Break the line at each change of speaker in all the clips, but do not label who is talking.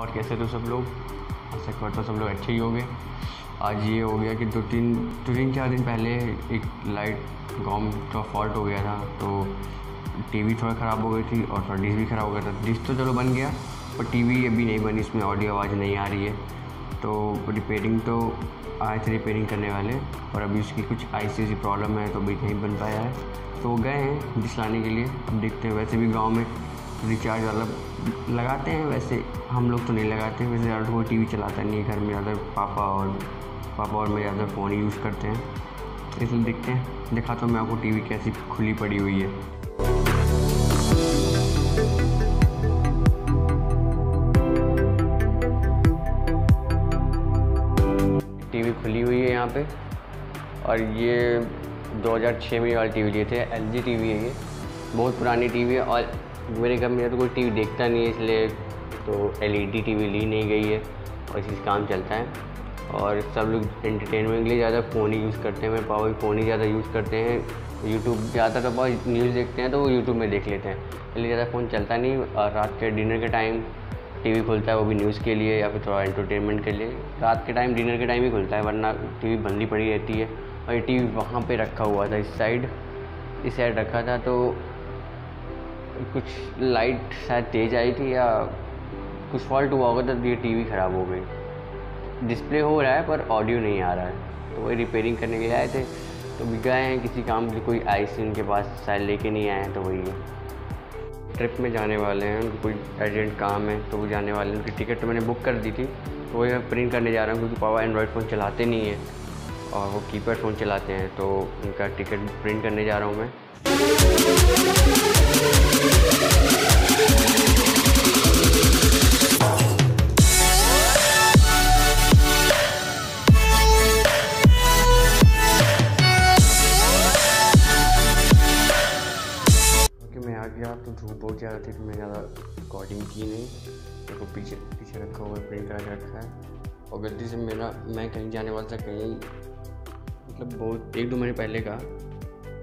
और कैसे तो सब लोग? ऐसा तो सब लोग अच्छे ही हो गए। आज ये हो गया कि दो तीन दो तीन चार दिन पहले एक लाइट गाँव में थोड़ा फॉल्ट हो गया था। तो टीवी थोड़ा ख़राब हो गई थी और थोड़ा डिश भी ख़राब हो गया था। डिश तो चलो बन गया, पर टीवी अभी नहीं बनी, इसमें ऑडियो आवाज़ नहीं आ रही है। तो रिपेयरिंग तो आए थे रिपेयरिंग करने वाले और अभी उसकी कुछ आई सी प्रॉब्लम है तो अभी नहीं बन पाया है। तो गए हैं डिश लाने के लिए। अब देखते हैं, वैसे भी गाँव में रिचार्ज वाला लगाते हैं, वैसे हम लोग तो नहीं लगाते, वैसे ज़्यादा कोई टी चलाता नहीं घर में ज़्यादा पापा और पापा और मैं ज़्यादा फ़ोन यूज़ करते हैं। इसलिए देखते हैं, देखा तो मैं आपको टीवी कैसी खुली पड़ी हुई है। टीवी खुली हुई है यहाँ पे, और ये 2006 में वाली टीवी लिए थे एल जी टीवी है ये। बहुत पुरानी टीवी है और मेरे घर में तो कोई टीवी देखता नहीं है, इसलिए तो एलईडी टीवी ली नहीं गई है और इसी से काम चलता है। और सब लोग एंटरटेनमेंट के लिए ज़्यादा फ़ोन ही यूज़ करते हैं मेरे पापा भी फ़ोन ही ज़्यादा यूज़ करते हैं। यूट्यूब ज़्यादातर तो न्यूज़ देखते हैं तो वो यूट्यूब में देख लेते हैं। इसलिए ज़्यादा फ़ोन चलता नहीं और रात के डिनर के टाइम टीवी खुलता है वो भी न्यूज़ के लिए या फिर थोड़ा एंटरटेनमेंट के लिए। रात के टाइम डिनर के टाइम ही खुलता है, वरना टीवी बंदी पड़ी रहती है। और ये टीवी वहाँ पे रखा हुआ था, इस साइड इस साइड रखा था तो कुछ लाइट शायद तेज़ आई थी या कुछ फॉल्ट हुआ होगा तो ये टीवी ख़राब हो गई। डिस्प्ले हो रहा है, पर ऑडियो नहीं आ रहा है। तो वही रिपेयरिंग करने के लिए आए थे। तो भी गए हैं, किसी काम के लिए कोई आई सी उनके पास, शायद लेके नहीं आए हैं तो वही है। ट्रिप में जाने वाले हैं, उनको कोई अर्जेंट काम है तो वो जाने वाले हैं। उनकी टिकट तो मैंने बुक कर दी थी तो वही मैं प्रिंट करने जा रहा हूँ, क्योंकि पापा एंड्रॉयड फ़ोन चलाते नहीं हैं, और वो कीपैड फ़ोन चलाते हैं तो उनका टिकट प्रिंट करने जा रहा हूँ मैं। मैं आ गया तो धूप बहुत ज़्यादा रिकॉर्डिंग की नहीं। है करा के रखा है। और गलती से मेरा मैं कहीं जाने वाला था, कहीं मतलब बहुत एक दो महीने पहले का।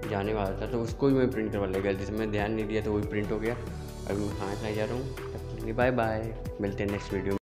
जाने वाला था तो उसको भी मैं प्रिंट करवा लिया। गलती से मैं ध्यान नहीं दिया तो वही प्रिंट हो गया। अभी मैं खाना खाने जा रहा हूँ। तब के लिए बाय बाय मिलते हैं नेक्स्ट वीडियो